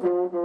Mm-hmm.